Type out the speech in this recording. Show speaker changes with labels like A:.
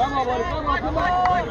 A: Come on, buddy. Come on, come on.